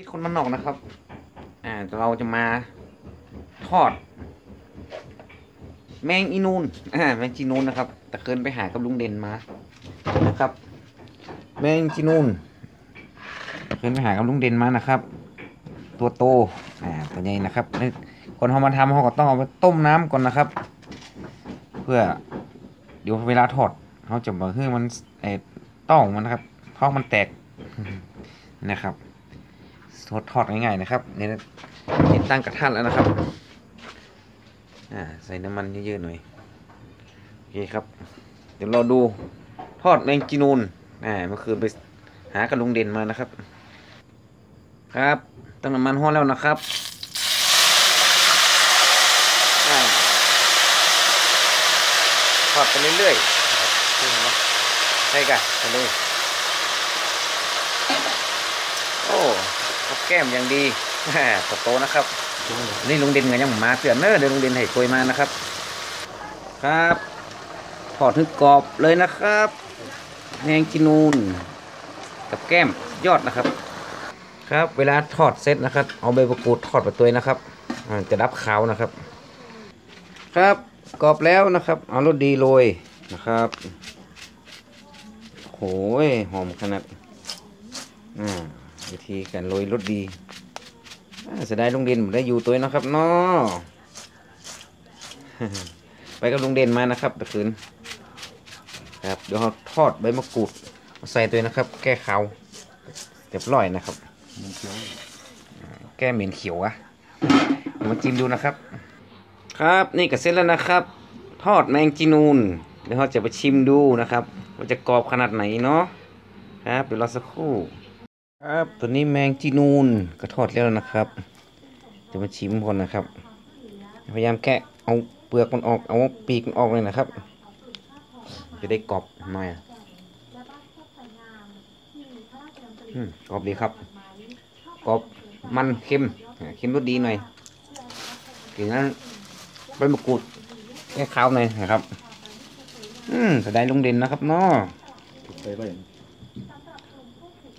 วิตคนมันนอกนะครับ อ่าเราจะมาทอด แมงอีนูนอ่าแมงจีนูนนะครับ แต่เกินไปหากับลุงเด่นมานะครับ แมงจีนูนเกินไปหากับลุงเด่นมานะครับ ตัวโตอ่าตัวใหญ่นะครับคนเขามาทำเขาก็ต้องเอาไปต้มน้ำก่อนนะครับ เพื่อเดี๋ยวเวลาทอดเขาจะบอกให้มันไอ้ต้องมันนะครับท้องมันแตกนะครับ ทอดทอดง่ายๆนะครับเนี่ยติดตั้งกระทะแล้วนะครับอ่าใส่น้ำมันเยอะๆหน่อยโอเคครับ เดี๋ยวเราดูทอดแมงจีนูนอ่าเมื่อคืนไปหากระลุงเด่นมานะครับ ครับตั้งน้ำมันห้อแล้วนะครับทอดไปเรื่อยๆใช่กันไปเลยโอ้ กับแก้มอย่างดีแหมโตๆนะครับ นี่ลุงเด่นเงินยังมาเตือนเนอะเดี๋ยวลุงเด่นให้กลวยมานะครับ ครับทอดถึงกรอบเลยนะครับแมงจีนูนกับแก้มยอดนะครับ ครับเวลาทอดเสร็จนะครับ เอาใบมะกรูดทอดไปตัวนะครับอ่าจะรับขาวนะครับ ครับกรอบแล้วนะครับ เอารสดีโรยนะครับโหยหอมขนาดอ่า วิธีการโรยรสดีเสียดายลุงเด่นผมได้อยู่ตัวนะครับเนาะไปกับลุงเด่นมานะครับตะคืนครับเดี๋ยวเราทอดใบมะกรูดมาใส่ตัวนะครับ แก้ขาวเรียบร้อยนะครับ แก้เหม็นเขียวอะเขียวมาจิ้มดูนะครับ ครับนี่ก็เสร็จแล้วนะครับ ทอดแมงจีนูนเดี๋ยวเราจะไปชิมดูนะครับ ว่าจะกรอบขนาดไหนเนาะครับเดี๋ยวรอสักครู่ ครับตัวนี้แมงจีนูนก็ทอดแล้วนะครับจะมาชิมคนนะครับ พยายามแกะเอาเปลือกมันออกเอาปีกมันออกเลยนะครับ จะได้กรอบหน่อยกรอบดีครับกรอบมันเค็มเค็มรสดีหน่อยกินนั้นใบมะกรูดแก้ข้าวหน่อยนะครับ อืมจะได้ลงเด่นนะครับเนาะ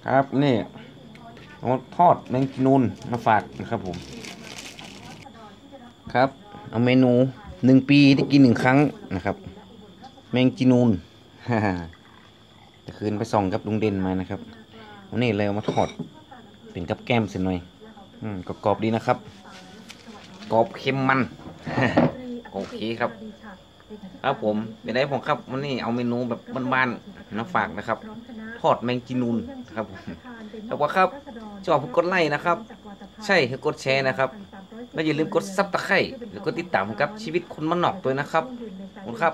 ครับนี่เอาทอดแมงจีนูนมาฝากนะครับผม ครับ เอาเมนูหนึ่งปีได้กินหนึ่งครั้งนะครับ แมงจีนูนจะคืนไปส่องกับลุงเด่นมานะครับวันนี้เลยเอามาทอดเป็นกับแก้มเสียหน่อยอืมกรอบดีนะครับ กรอบเค็มมัน โอเคครับ ครับผมเป็นไรผมครับวันนี้เอาเมนูแบบบ้านๆมาฝากนะครับ ทอดแมงจีนูนครับผมขอบคุณครับชอบกดไลค์นะครับ ใช่คือกดแชร์นะครับแล้วอย่าลืมกดซับตะไคร้หรือกดติดตามกับชีวิตคนมันนอกด้วยนะครับขอบคุณครับ